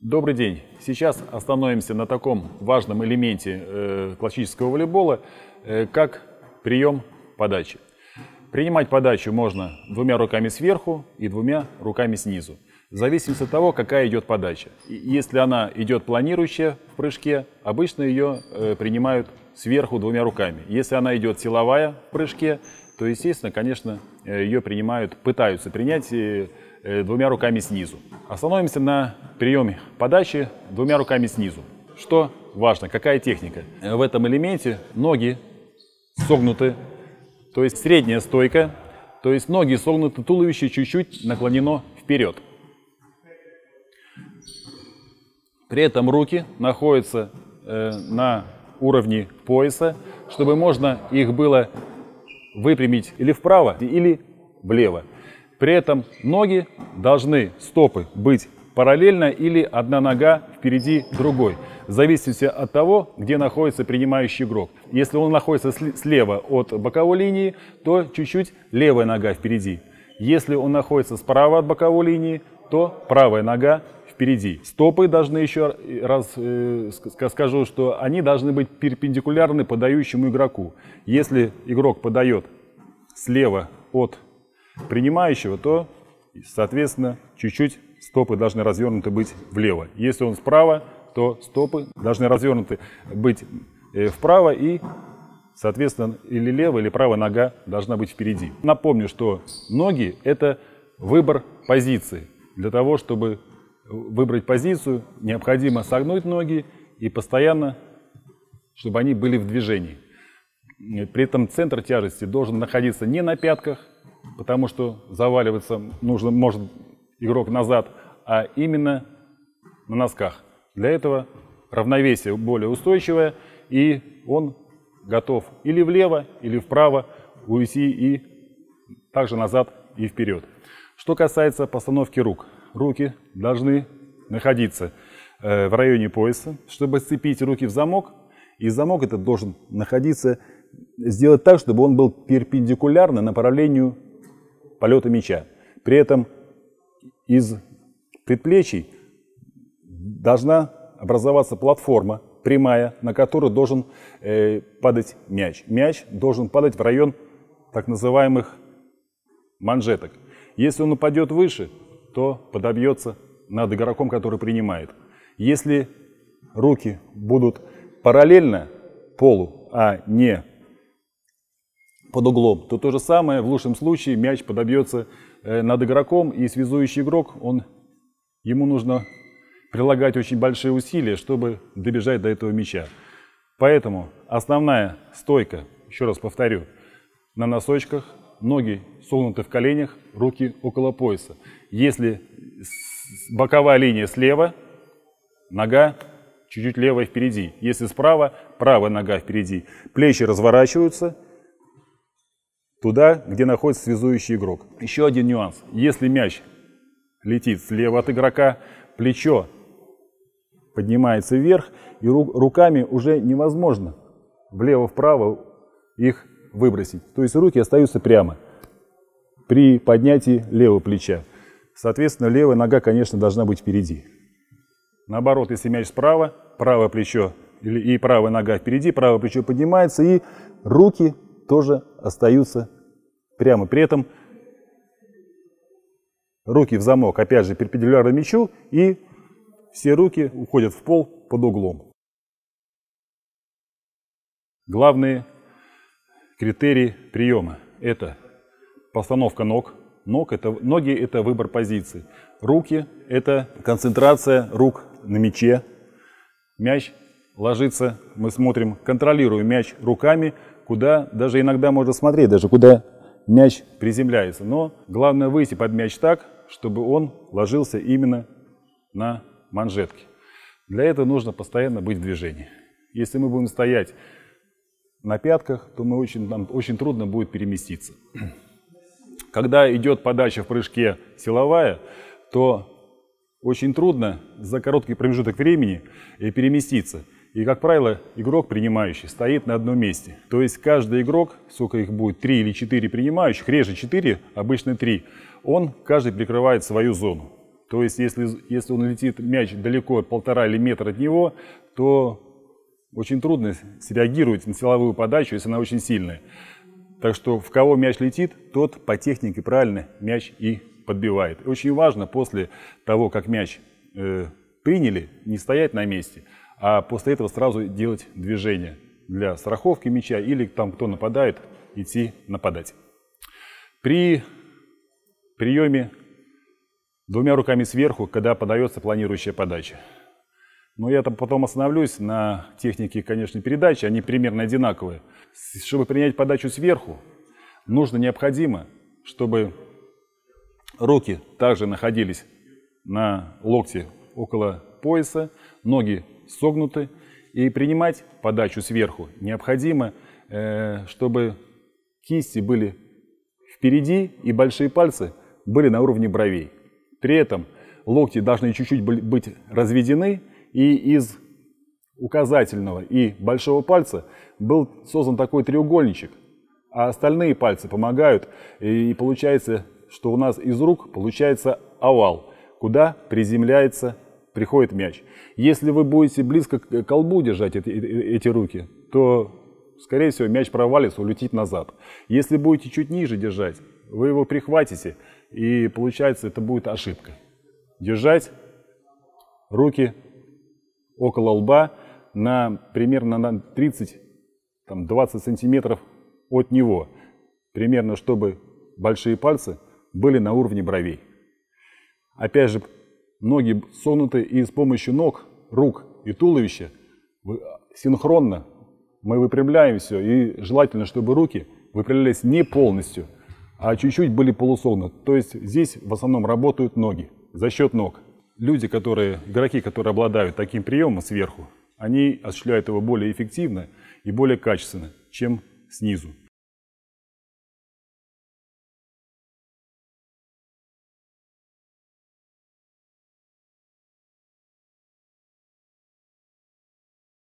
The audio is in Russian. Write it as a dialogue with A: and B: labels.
A: Добрый день. Сейчас остановимся на таком важном элементе э, классического волейбола, э, как прием подачи. Принимать подачу можно двумя руками сверху и двумя руками снизу. В зависимости от того, какая идет подача. И если она идет планирующая в прыжке, обычно ее э, принимают сверху двумя руками. Если она идет силовая в прыжке, то, естественно, конечно, э, ее принимают, пытаются принять э, двумя руками снизу. Остановимся на приеме подачи двумя руками снизу. Что важно, какая техника? В этом элементе ноги согнуты, то есть средняя стойка, то есть ноги согнуты, туловище чуть-чуть наклонено вперед. При этом руки находятся э, на уровне пояса, чтобы можно их было выпрямить или вправо, или влево. При этом ноги должны, стопы, быть параллельно или одна нога впереди другой, в зависимости от того, где находится принимающий игрок. Если он находится слева от боковой линии, то чуть-чуть левая нога впереди. Если он находится справа от боковой линии, то правая нога впереди. Стопы должны еще раз э, скажу, что они должны быть перпендикулярны подающему игроку. Если игрок подает слева от принимающего, то, соответственно, чуть-чуть стопы должны развернуты быть влево. Если он справа, то стопы должны развернуты быть э, вправо и, соответственно, или левая, или правая нога должна быть впереди. Напомню, что ноги – это выбор позиции. Для того, чтобы выбрать позицию, необходимо согнуть ноги и постоянно, чтобы они были в движении. При этом центр тяжести должен находиться не на пятках, потому что заваливаться нужно, может игрок назад, а именно на носках. Для этого равновесие более устойчивое, и он готов или влево, или вправо уйти и также назад и вперед. Что касается постановки рук – руки должны находиться э, в районе пояса, чтобы сцепить руки в замок. И замок этот должен находиться, сделать так, чтобы он был перпендикулярно направлению полета мяча. При этом из предплечий должна образоваться платформа прямая, на которую должен э, падать мяч. Мяч должен падать в район так называемых манжеток. Если он упадет выше, то подобьется над игроком, который принимает. Если руки будут параллельно полу, а не под углом, то то же самое, в лучшем случае мяч подобьется э, над игроком, и связующий игрок, он, ему нужно прилагать очень большие усилия, чтобы добежать до этого мяча. Поэтому основная стойка, еще раз повторю, на носочках, ноги согнуты в коленях, руки около пояса. Если боковая линия слева, нога чуть-чуть левая впереди. Если справа, правая нога впереди. Плечи разворачиваются туда, где находится связующий игрок. Еще один нюанс. Если мяч летит слева от игрока, плечо поднимается вверх, и руками уже невозможно влево-вправо их выбросить. То есть руки остаются прямо при поднятии левого плеча. Соответственно, левая нога, конечно, должна быть впереди. Наоборот, если мяч справа, правое плечо и правая нога впереди, правое плечо поднимается, и руки тоже остаются прямо. При этом руки в замок, опять же, перпендикулярно мячу, и все руки уходят в пол под углом. Главные критерии приема – это постановка ног. Ног это, ноги – это выбор позиции. Руки – это концентрация рук на мяче. Мяч ложится, мы смотрим, контролируем мяч руками, куда даже иногда можно смотреть, даже куда мяч приземляется. Но главное выйти под мяч так, чтобы он ложился именно на манжетки. Для этого нужно постоянно быть в движении. Если мы будем стоять на пятках, то мы очень, нам очень трудно будет переместиться. Когда идет подача в прыжке силовая, то очень трудно за короткий промежуток времени переместиться. И, как правило, игрок принимающий стоит на одном месте. То есть каждый игрок, сколько их будет, три или четыре принимающих, реже четыре, обычно три, он каждый прикрывает свою зону. То есть, если, если он летит мяч далеко, полтора или метр от него, то очень трудно среагировать на силовую подачу, если она очень сильная. Так что в кого мяч летит, тот по технике правильно мяч и подбивает. очень важно после того, как мяч э, приняли, не стоять на месте, а после этого сразу делать движение для страховки мяча или там, кто нападает, идти нападать. При приеме двумя руками сверху, когда подается планирующая подача. Но я там потом остановлюсь на технике, конечно, передачи, они примерно одинаковые. Чтобы принять подачу сверху, нужно необходимо, чтобы руки также находились на локте около пояса, ноги согнуты. И принимать подачу сверху необходимо, э, чтобы кисти были впереди и большие пальцы были на уровне бровей. При этом локти должны чуть-чуть быть разведены, и из указательного и большого пальца был создан такой треугольничек, а остальные пальцы помогают, и получается, что у нас из рук получается овал, куда приземляется, приходит мяч. Если вы будете близко к колбу держать эти, эти руки, то, скорее всего, мяч провалится, улетит назад. Если будете чуть ниже держать, вы его прихватите, и получается, это будет ошибка. Держать руки около лба на примерно на 30-20 сантиметров от него. Примерно, чтобы большие пальцы были на уровне бровей. Опять же, ноги согнуты, и с помощью ног, рук и туловища синхронно мы выпрямляем все. И желательно, чтобы руки выпрямлялись не полностью – а чуть-чуть были полусогнуты. То есть здесь в основном работают ноги, за счет ног. Люди, которые, игроки, которые обладают таким приемом сверху, они осуществляют его более эффективно и более качественно, чем снизу.